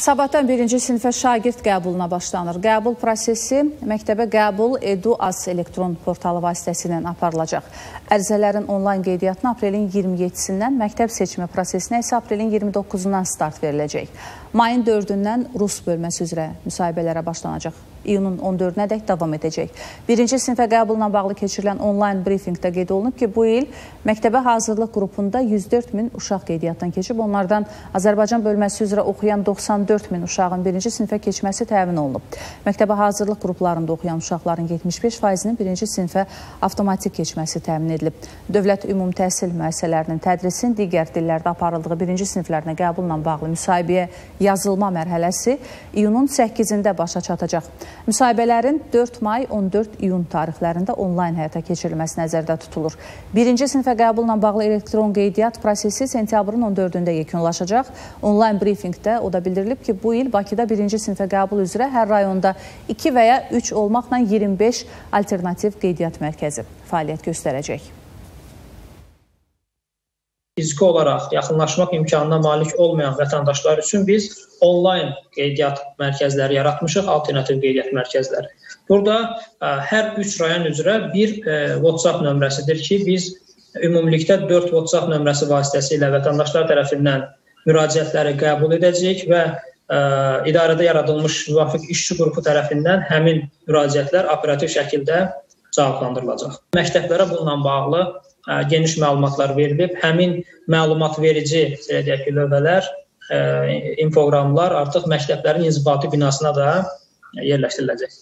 Sabahdan birinci sinifə şagird qəbuluna başlanır. Qəbul prosesi məktəbə qəbul EduAs elektron portalı vasitəsilə aparılacaq. Ərizələrin onlayn qeydiyyatına aprelin 27-sindən, məktəb seçimi prosesinə isə aprelin 29-undan start veriləcək. Mayın 4-dən Rus bölməsi üzrə müsahibələrə başlanacaq. İyunun 14-nə dək davam edəcək. Birinci sinifə qəbulla bağlı keçirilən onlayn brifinqdə qeyd olunub ki, bu il məktəbə hazırlıq qrupunda 104 min uşaq qeydiyyatdan keçib. Onlardan Azərbaycan bölməsi üzrə oxuyan 94 min uşağın birinci sinifə keçməsi təmin olunub. Məktəbə hazırlıq qruplarında oxuyan uşaqların 75 faizinin birinci sinifə avtomatik keçməsi təmin edilib. Dövlət ümumi təhsil müəssisələrinin tədrisin digər dillərdə aparıldığı birinci siniflərinə qəbulla bağlı müsahibəyə yazılma mərhələsi iyunun 8-də başa çatacaq. Müsahibələrin 4 may, 14 iyun tarixlərində onlayn həyata keçirilməsi nəzərdə tutulur. Birinci sinifə qəbulla bağlı elektron qeydiyyat prosesi sentyabrın 14-də yekunlaşacaq. Onlayn brifinqdə o da bildirilib ki, bu il Bakıda birinci sinifə qəbul üzrə hər rayonda 2 və ya 3 olmaqla 25 alternativ qeydiyyat mərkəzi fəaliyyət göstərəcək fiziki olaraq yaxınlaşmaq imkanına malik olmayan vətəndaşlar üçün biz onlayn qeydiyyat mərkəzləri yaratmışıq, alternativ qeydiyyat mərkəzləri. Burada ə, hər 3 rayon üzrə bir ə, WhatsApp nömrəsidir ki, biz ümumilikdə 4 WhatsApp nömrəsi vasitəsilə vətəndaşlar tərəfindən müraciətləri qəbul edəcəyik və ə, idarədə yaradılmış müvafiq işçi qrupu tərəfindən həmin müraciətlər operativ şəkildə cavablandırılacaq. Məktəblərə bununla bağlı geniş məlumatlar verilib. Həmin məlumat verici, belə deyək ki, lövhələr, infoqramlar artıq məktəblərin inzibati binasına da yerləşdiriləcək.